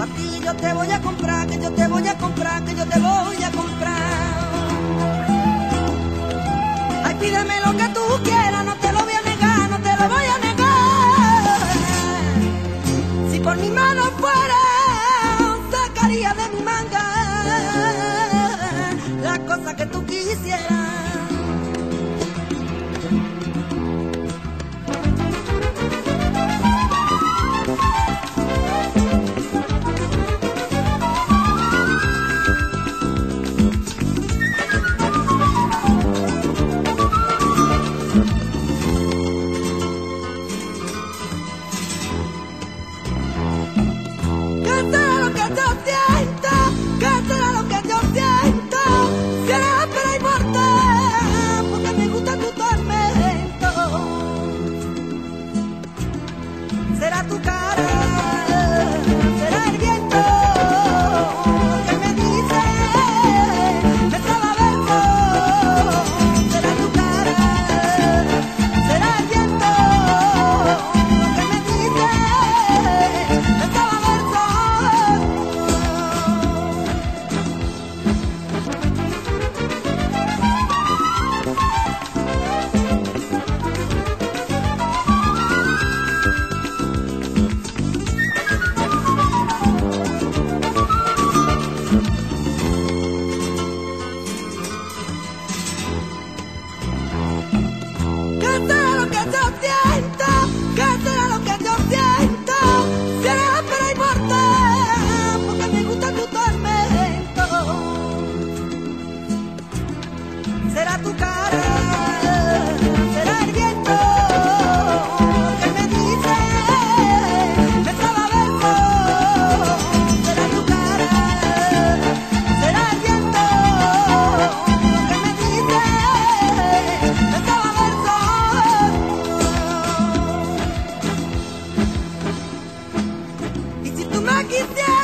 Papi, yo te voy a comprar, que yo te voy a comprar, que yo te voy a Get down!